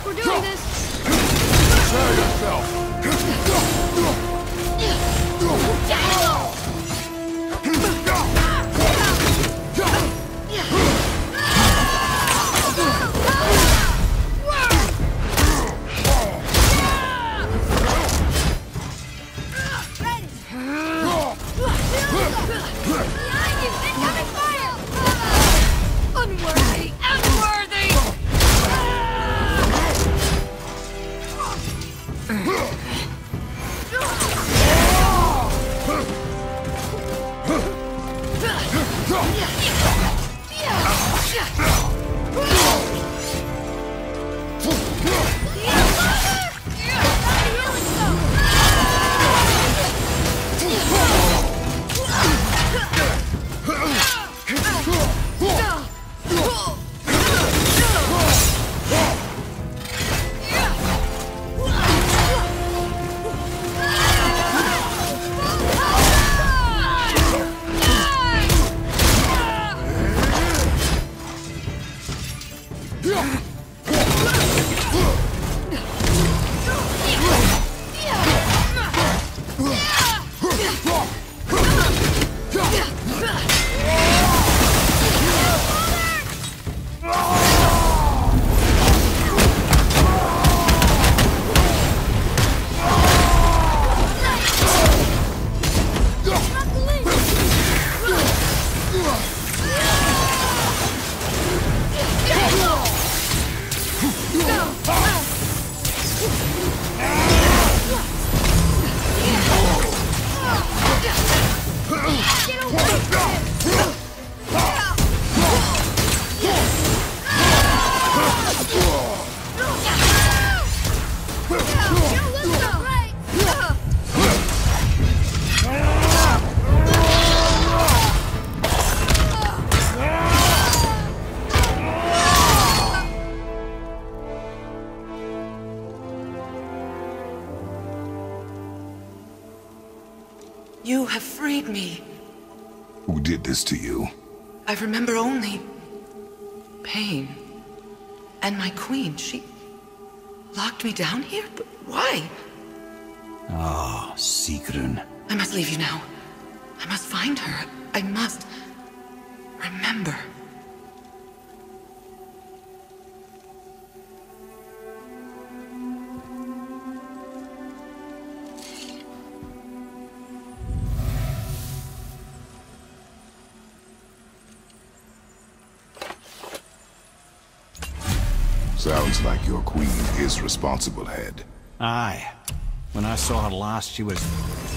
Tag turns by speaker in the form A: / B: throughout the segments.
A: like we're doing this.
B: Prepare yourself!
A: Incoming 嗯这这
C: You have freed me.
B: Who did this to you?
C: I remember only pain. And my queen, she locked me down here? But why?
D: Ah, Sigrun.
C: I must leave you now. I must find her. I must remember.
B: Sounds like your queen is responsible, Head.
D: Aye. When I saw her last, she was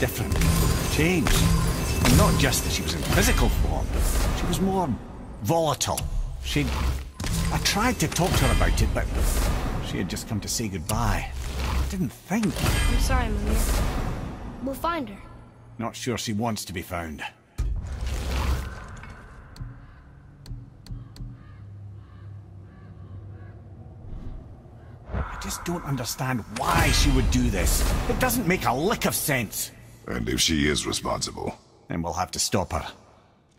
D: different. Changed. And not just that she was in physical form. She was more volatile. She'd... I tried to talk to her about it, but she had just come to say goodbye. I didn't think.
A: I'm sorry, Mimir. We'll find her.
D: Not sure she wants to be found. Just don't understand why she would do this. It doesn't make a lick of sense.
B: And if she is responsible,
D: Then we'll have to stop her.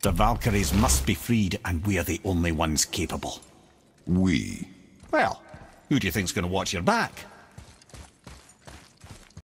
D: The Valkyries must be freed, and we're the only ones capable.
B: we.
D: Well, who do you think's gonna watch your back?